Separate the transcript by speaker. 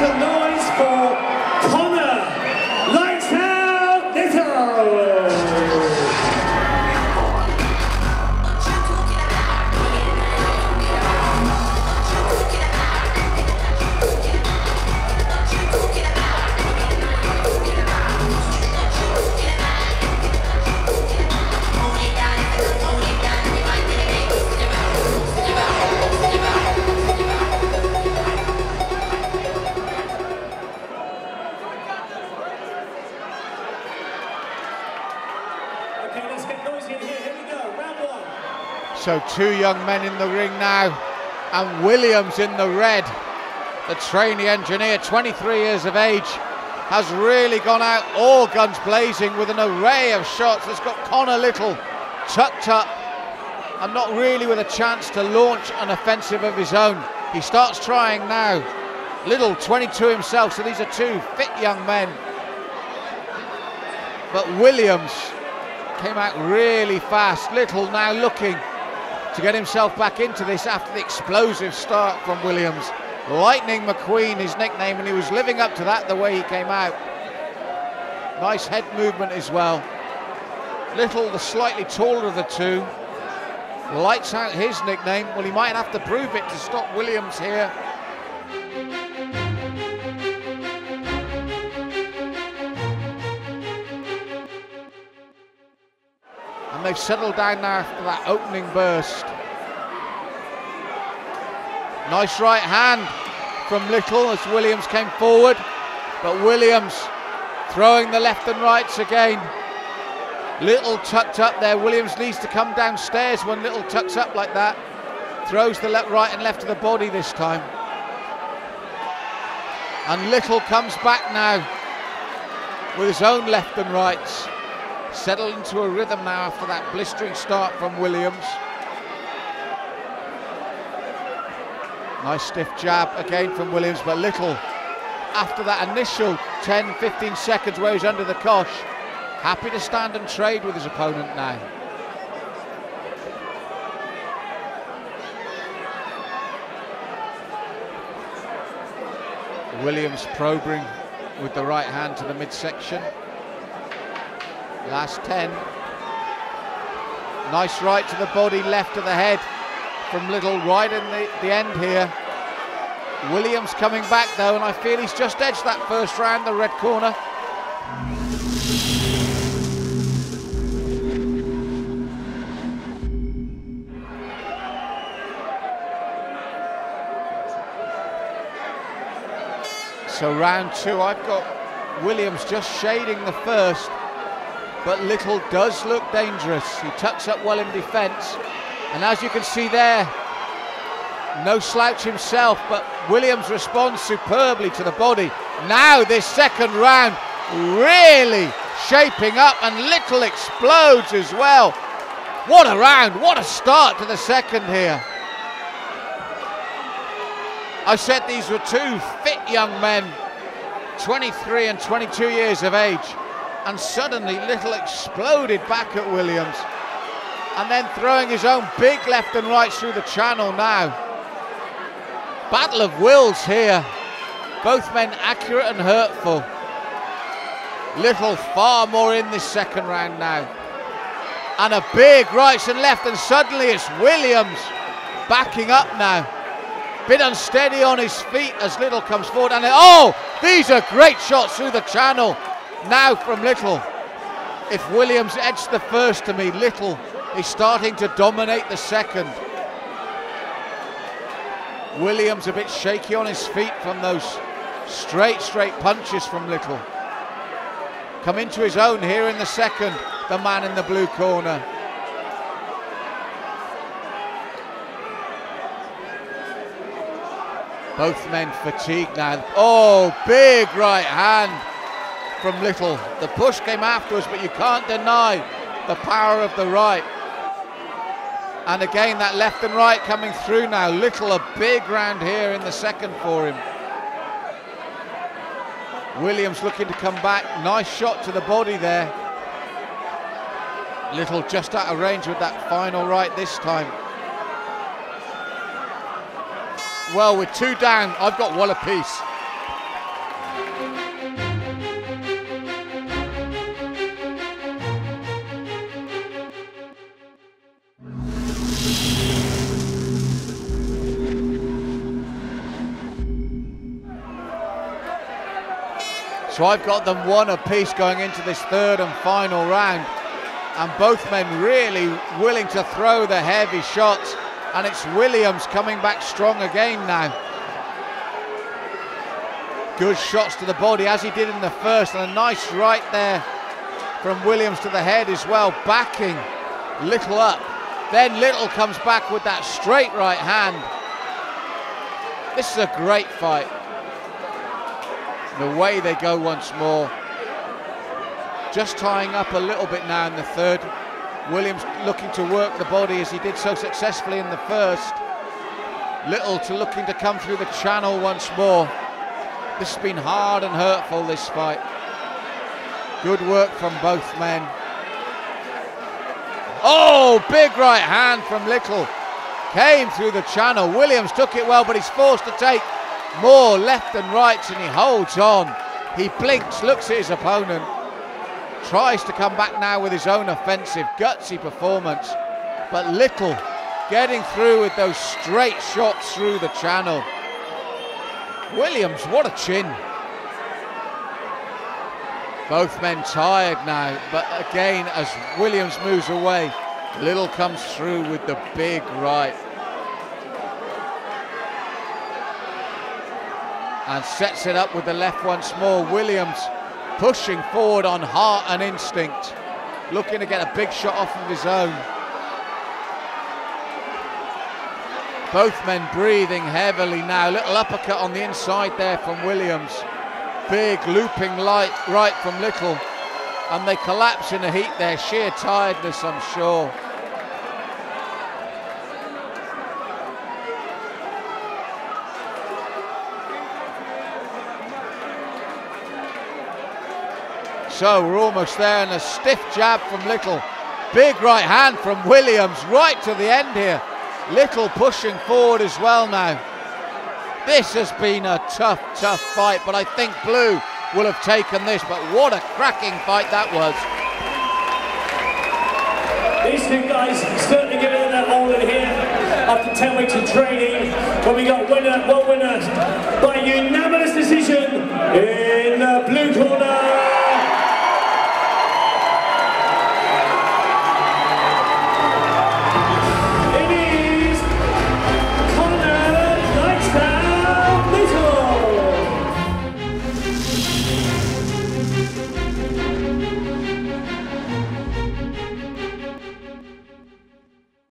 Speaker 1: Make
Speaker 2: So two young men in the ring now, and Williams in the red. The trainee engineer, 23 years of age, has really gone out all guns blazing with an array of shots. Has got Connor Little tucked up and not really with a chance to launch an offensive of his own. He starts trying now. Little, 22 himself, so these are two fit young men. But Williams came out really fast. Little now looking to get himself back into this after the explosive start from Williams. Lightning McQueen, his nickname, and he was living up to that the way he came out. Nice head movement as well. Little, the slightly taller of the two, lights out his nickname. Well, he might have to prove it to stop Williams here. They've settled down now after that opening burst. Nice right hand from Little as Williams came forward. But Williams throwing the left and rights again. Little tucked up there. Williams needs to come downstairs when Little tucks up like that. Throws the left, right and left of the body this time. And Little comes back now with his own left and rights. Settled into a rhythm now after that blistering start from Williams. Nice stiff jab again from Williams, but Little, after that initial 10 15 seconds where he's under the cosh, happy to stand and trade with his opponent now. Williams probing with the right hand to the midsection. Last 10. Nice right to the body, left to the head from Little right in the, the end here. Williams coming back though, and I feel he's just edged that first round, the red corner. So round two, I've got Williams just shading the first, but Little does look dangerous. He tucks up well in defence, and as you can see there, no slouch himself, but Williams responds superbly to the body. Now this second round really shaping up, and Little explodes as well. What a round, what a start to the second here. I said these were two fit young men, 23 and 22 years of age, and suddenly Little exploded back at Williams, and then throwing his own big left and right through the channel now. Battle of wills here, both men accurate and hurtful. Little far more in this second round now. And a big right and left, and suddenly it's Williams backing up now bit unsteady on his feet as Little comes forward. And oh, these are great shots through the channel now from Little. If Williams edged the first to me, Little is starting to dominate the second. Williams a bit shaky on his feet from those straight, straight punches from Little. Come into his own here in the second, the man in the blue corner. Both men fatigued now. Oh, big right hand from Little. The push came afterwards, but you can't deny the power of the right. And again, that left and right coming through now. Little a big round here in the second for him. Williams looking to come back. Nice shot to the body there. Little just out of range with that final right this time. Well, with two down, I've got one apiece. So I've got them one apiece going into this third and final round. And both men really willing to throw the heavy shots. And it's Williams coming back strong again now. Good shots to the body as he did in the first. And a nice right there from Williams to the head as well. Backing Little up. Then Little comes back with that straight right hand. This is a great fight the way they go once more. Just tying up a little bit now in the third. Williams looking to work the body as he did so successfully in the first. Little to looking to come through the channel once more. This has been hard and hurtful, this fight. Good work from both men. Oh, big right hand from Little. Came through the channel. Williams took it well, but he's forced to take more left and right, and he holds on. He blinks, looks at his opponent, tries to come back now with his own offensive, gutsy performance. But Little getting through with those straight shots through the channel. Williams, what a chin. Both men tired now, but again, as Williams moves away, Little comes through with the big right. and sets it up with the left once more. Williams pushing forward on heart and instinct, looking to get a big shot off of his own. Both men breathing heavily now. Little uppercut on the inside there from Williams. Big looping light right from Little. And they collapse in the heat there. Sheer tiredness, I'm sure. So we're almost there, and a stiff jab from Little. Big right hand from Williams, right to the end here. Little pushing forward as well now. This has been a tough, tough fight, but I think Blue will have taken this. But what a cracking fight that was.
Speaker 1: These two guys certainly giving it their all in here after 10 weeks of training. When we got winner, one winner by unanimous decision.